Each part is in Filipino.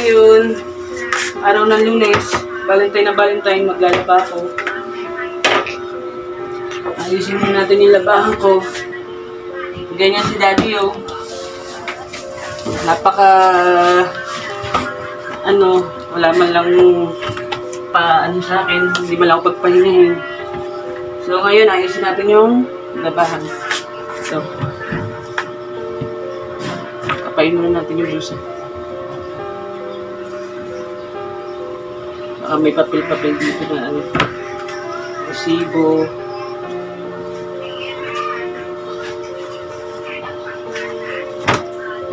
Ngayon, araw ng lunes, Valentine na Valentine, maglalaba ako. Ayusin muna natin yung labahan ko. Ganyan si Daddy, oh. Napaka, ano, wala man lang pa, ano sa akin, hindi man lang ako. So ngayon, ayusin natin yung labahan. So, kapain muna natin yung blusa. Baka may papel-papel dito na ano, resibo.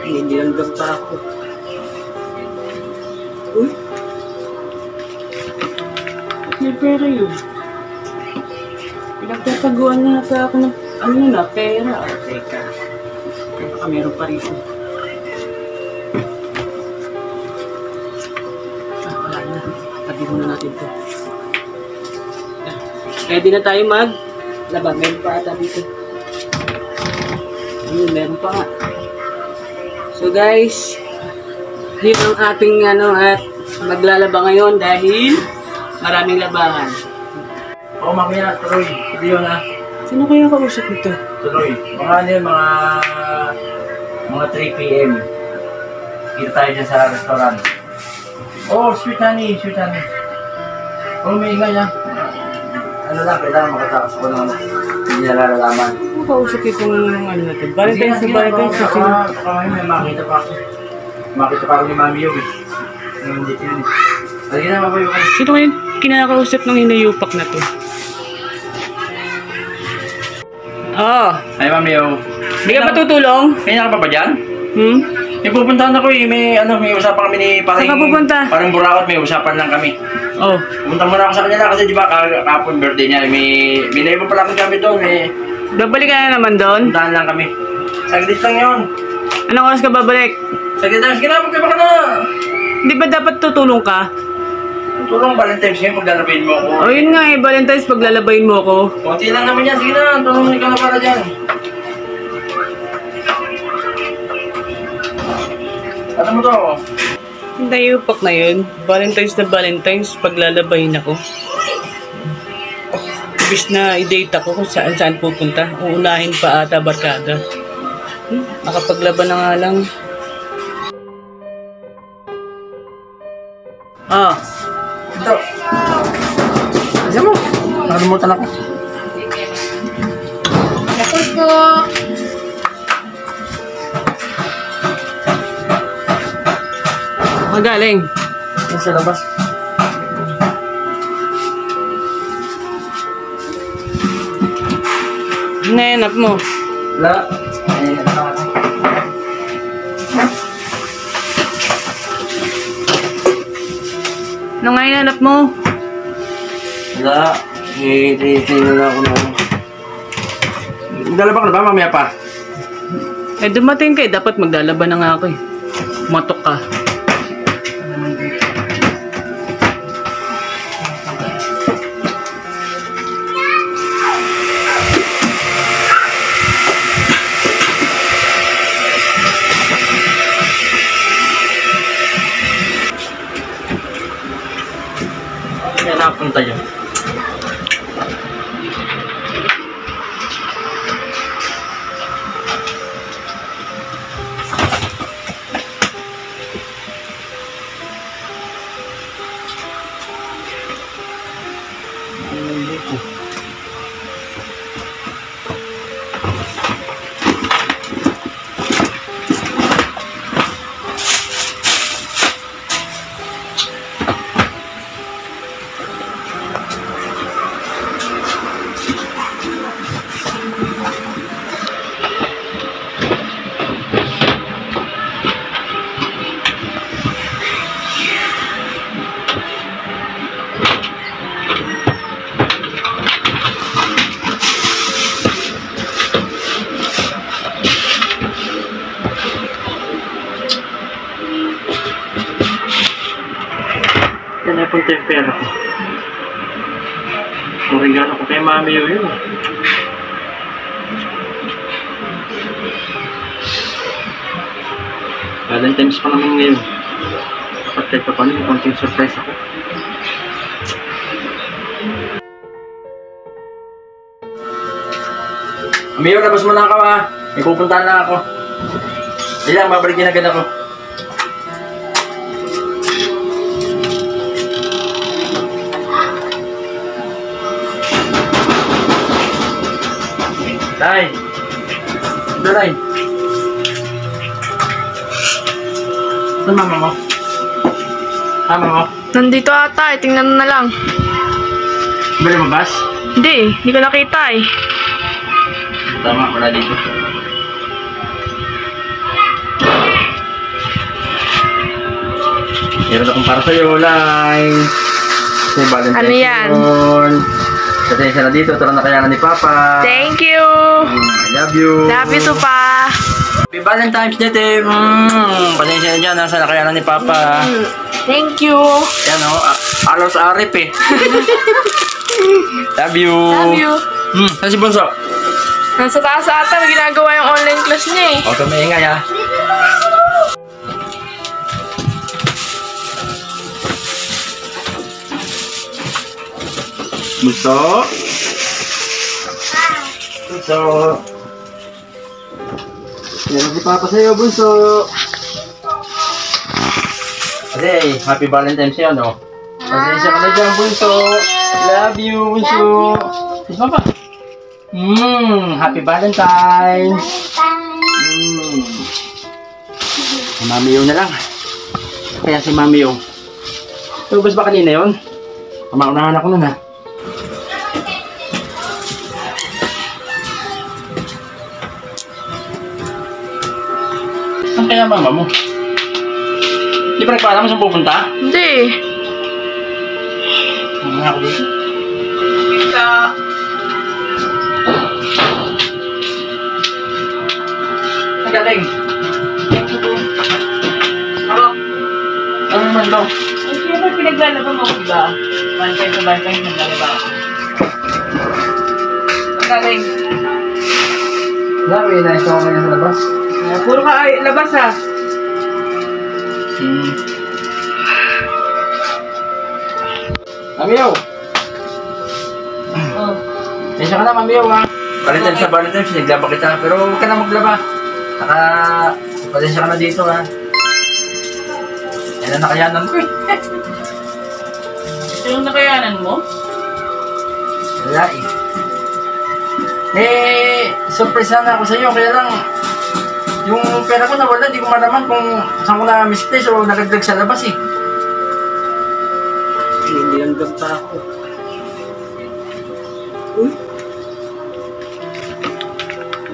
Hindi lang pa ako. Uy! May pera yun. Pinagtataguan na ako ng ano na, pera. O, teka. Baka meron pa rito. Tabi muna natin to. Ah, Ready na tayo mag laba. Meron pa ata dito. Ayun, meron pa nga. So guys, yun ang ating ano at maglalaba ngayon dahil maraming labahan. Oo, mamaya, tuloy. Hindi yun ah. Sino kaya kausap nito? Tuloy. Mga ano yun, mga... Mga 3 p.m. Kita tayo dyan sa restaurant. Oh, sweet honey, sweet honey. Oh, may ingay ah. Ano lang, kailangan makatakas ako ng hindi nalalaman. Sino kausap itong ano natin? Valentine's na Valentine's kasi. baka- ngayon may makita pa ako. Makita pa ako ni Mami Yogi. Hindi yun. Lagi na, mabayo ka. Sino kaya kinakausap ng hinayupak na to? Oh, Ay, Mami Yogi. hindi ka pa tutulong? Kanya ka pa ba dyan? Hmm? May pupuntahan ako eh. May, ano, may usapan kami ni parang... Saan ka pupunta? Parang Burakot, may usapan lang kami. Oh, Pumunta muna ako sa kanya kasi di ba ka- kahapon birthday niya. May, may naiba pala akong gamit doon. May babalik ka na naman doon? puntahan lang kami. Saglit lang yun. Anong oras ka babalik? Saglit lang. Sige na, magkaba ka na. Hindi ba dapat tutulong ka? Tulong Valentine's ngayon paglalabayin mo ako. O yun nga eh, Valentine's paglalabayin mo ako. Kunti lang naman yan. Sige na, tulungan ka na para dyan. Ano mo to? Hinayupak na yun. Valentine's na Valentine's paglalabayin ako. Ibis na i-date ako kung saan saan pupunta. Uunahin pa ata barkada. Hmm, nakapaglaban na nga lang. Ah, Ito. Kasi mo. Nakalimutan ako. Yakul po. Magaling. Yan sa labas. Nayanap mo. Wala. Eh, ano ako? Ano nga hinanap mo? Wala. Tinitingnan na ako na. Maglalaba ka na ba? Mamaya pa. Eh, dumating ka. Dapat maglalaban na nga ako eh. Matok ka. you Napunta yung pera ko. Ang regalo ko kay Mami yun yun. Valentine's pa naman ngayon. kahit pa paano, may konting surprise ako. Amiyo, labas mo na ako ha. May pupuntahan lang ako. Ilang, babalik din agad ako. Tay! Ito, Tay. Saan mama mo? Mama mo? Nandito ata eh, tingnan mo na lang. Bali mo bas? Hindi, hindi ko nakita eh. Tama, wala dito. Meron akong para sa'yo, Lai. May Valentine's Ano yan? Pasensya na dito, ito lang nakayanan ni Papa. Thank you! Mm, I love you. Love you too pa! Happy Valentine's Day, Tim. Mm, pasensya na dyan, nasa nakayanan ni Papa. Thank you! Yan o, oh, alos arip eh. love you. Love you! Hmm, saan si Bunso? Nasa taas ata, ginagawa yung online class niya eh. Huwag kang maingay ha. Bunso? Bunso? Yan si Papa sa'yo, Bunso. Kasi, happy Valentine's yan, no? Pasensya ka na dyan, Bunso. Love you, Bunso. Yes, Papa. Mmm, happy Valentine's. Mm. Si Mami Yo na lang. Kaya si Mami Yo. Tubos ba kanina yun? Kamaunahan ako nun ha. Saan kaya mama mo? Di ba nagpaalam mo saan pupunta? Hindi. Ano ako dito? Kita. Ang galing. Ako. Ano naman daw? Kaya ba pinaglalaban mo ko ba? One time to one time naglalaba ako. Ang galing. Dami, nais ko ngayon sa labas. Ah, puro ka ay labas ha. Hmm. Mamiyaw! Oh. Kaya ka na, Mamiyaw ha. Valentine's sa Valentine's, naglaba kita. Pero huwag ka na maglaba. Saka, pasensya ka na dito ha. Yan ang nakayanan ko eh. Ito yung nakayanan mo? Wala eh. Eh, surprise sana ako sa'yo. Kaya lang, yung pera ko nawala, di ko malaman kung saan ko na misplace o nalaglag sa labas eh. Hindi lang pa ako. Uy.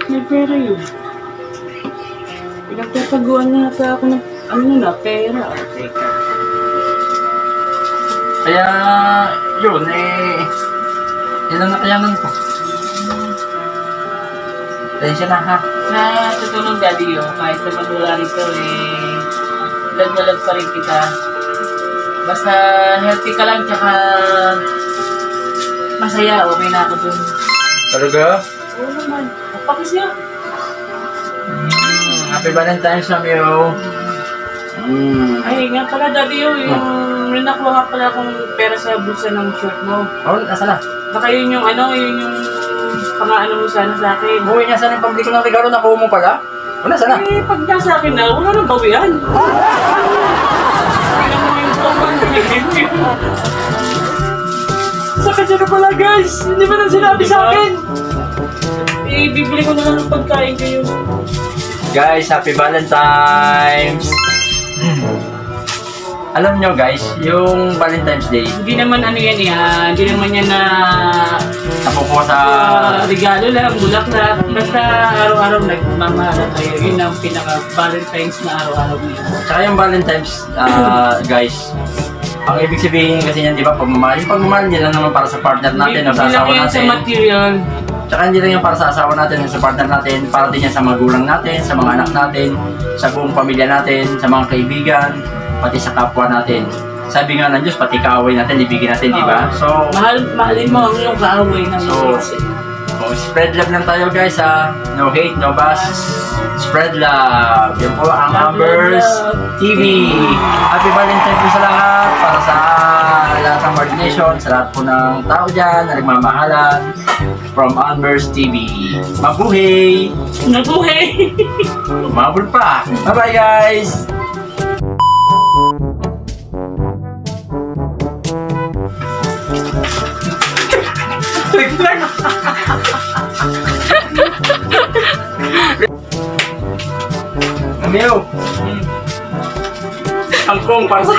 May pera yun. Pinagtataguan na ata ako ng ano na, pera. Ah, teka. Kaya, yun eh, yun ang nakayanan ko. Pasensya na ha. Sa tutulong daddy yun, kahit naman wala rito eh, lag na lag pa rin kita. Basta healthy ka lang, tsaka masaya, okay na ako dun. Talaga? Oo naman, kapakis niya. Mm, happy Valentine's, Samyo. Mm. Ay, nga pala daddy yun, yung may nakuha nga pala akong pera sa bulsa ng shirt mo. Oh, nasa na? Baka yun yung ano, yun yung pangaano mo sana sa akin. Buhay niya sana yung pambili ko ng regalo na kuha mo pala? Wala sana. Eh, pag nasa akin na, wala nang bawian. Tingnan mo yung pamang mo. Sa kanya na pala guys! Hindi ba nang sinabi sa akin? Eh, bibili ko na lang ng pagkain kayo. Guys, happy Valentine's! Alam nyo guys, yung Valentine's Day, Hindi naman ano yan yan, hindi naman yan na nakukuha sa... ah, regalo lang, bulaklak. Basta araw-araw nagmamahalan kayo. Yun ang pinaka-Valentine's na araw-araw nila. Tsaka yung Valentine's, ah, guys, ang ibig sabihin kasi yan, di ba, pagmamahal. Yung pagmamahal nila naman para sa partner natin, o sa Hindi asawa lang yan sa natin. material. Tsaka hindi lang yan para sa asawa natin, sa partner natin, para din yan sa magulang natin, sa mga anak natin, sa buong pamilya natin, sa mga kaibigan, pati sa kapwa natin. Sabi nga ng Diyos, pati kaaway natin, ibigin natin, di ba? So, Mahal, mahalin mo ang iyong kaaway ng So, so, Spread love lang tayo guys ha. No hate, no bus. Spread love. Yan po ang Ambers TV. Happy Valentine po sa lahat. Para sa lahat ng Mark Nation. Sa lahat po ng tao dyan na nagmamahalan. From Ambers TV. Mabuhay! Nabuhay! Mabul pa! Bye-bye guys! Amiyo! Angkong para sa...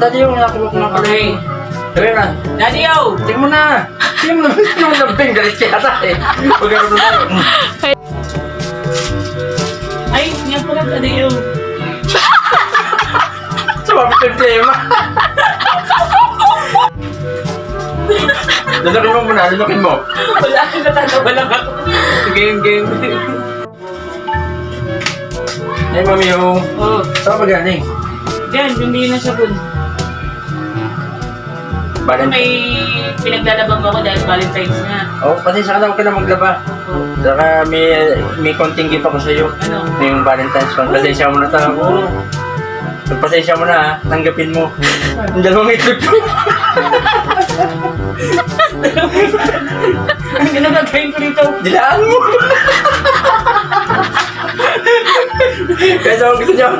Dati yung nakuha ko ng kalay. Sabi na, Daddy, yo! tingnan mo na! Tingnan mo na! Tingnan mo na! Bing, galit ata eh. Huwag ka na Ay, nga pala, Daddy, yo. Sumabit yung tema. Lalakin mo muna, lalakin mo. Wala, natatawa lang ako. Game, game. Ay, mami, yung... Oh, Saan ka galing? yan, bumili na siya dun. Valentine. May pinaglalabang ako dahil Valentine's na. Oh, pasensya ka na, huwag ka na maglaba. Saka may, may konting gift ako sa'yo. ano? Yung Valentine's one. Pasensya mo na ta. Oo. Pasensya mo na ha. Tanggapin mo. Ang dalawang itlog ko. Ano ginagagayin ko dito? Dilaan mo. Kaya sa gusto niya.